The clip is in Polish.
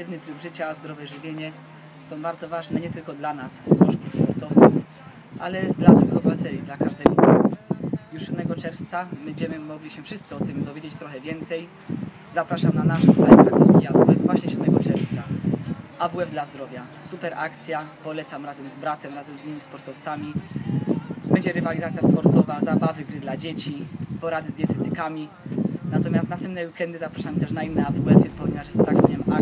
aktywny tryb życia, zdrowe żywienie są bardzo ważne nie tylko dla nas, skoczków, sportowców, ale dla zwykłych obywateli, dla każdego z nas. Już 7 czerwca będziemy mogli się wszyscy o tym dowiedzieć trochę więcej. Zapraszam na nasz tutaj krakowski AWF właśnie 7 czerwca. AWF dla zdrowia. Super akcja, polecam razem z bratem, razem z innymi sportowcami. Będzie rywalizacja sportowa, zabawy, gry dla dzieci, porady z dietetykami. Natomiast następne weekendy zapraszam też na inne AWF-y, ponieważ jest tak zwaniem akcja